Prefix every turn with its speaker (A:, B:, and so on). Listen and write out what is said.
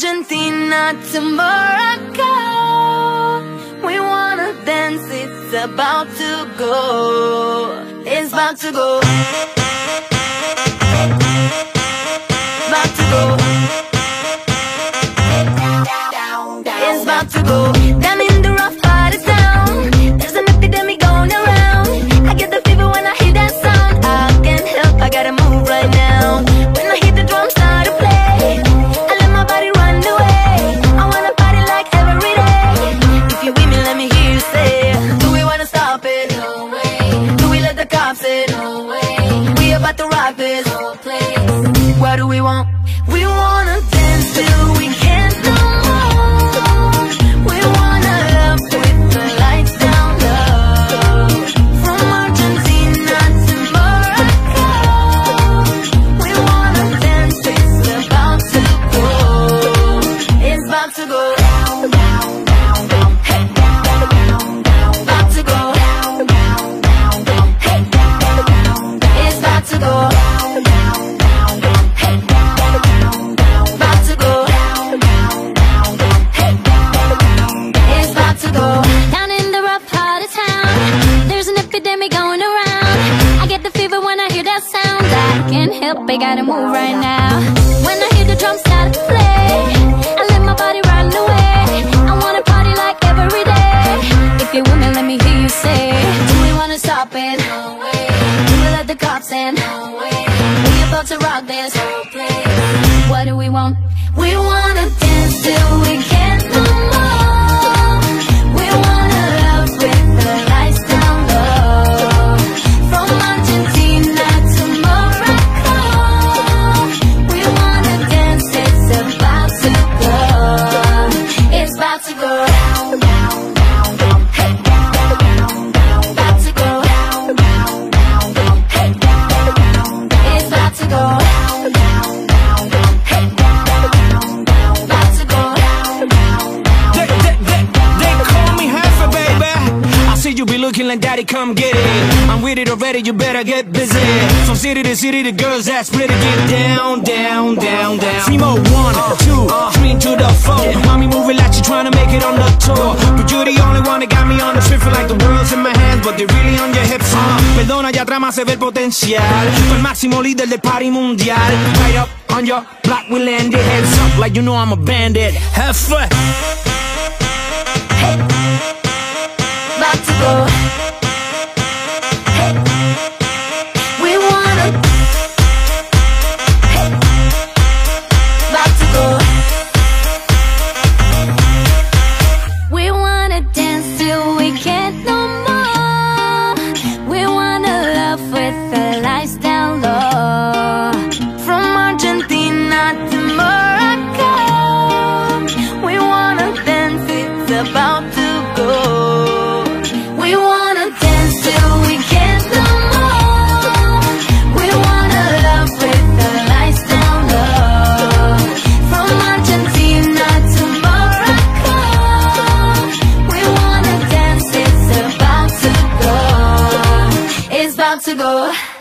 A: Argentina to Morocco, we wanna dance. It's about to go. It's about to go. About to go. It's about to go. Place.
B: I I gotta move right now. When I hear the drums start to play, I let my body run away. I wanna party like every day. If you're with me, let me hear you say, Do we wanna stop it?
A: No way,
B: Do we let the cops in?
A: no way.
B: We about to rock this whole place. What do we want?
A: We wanna
C: see you be looking like daddy, come get it. I'm with it already, you better get busy. From city to city, the girls that's pretty get down, down, down, down. More, one, two, three to the four. Mommy moving like you trying to make it on the tour. But you're the only one that got me on the trip. Feel like the world's in my hands, but they're really on your hips. Uh, perdona, atrás más se ve el potencial. El máximo líder del party mundial. Right up on your block, we landed. Heads up like you know I'm a bandit. Have fun.
A: About to go.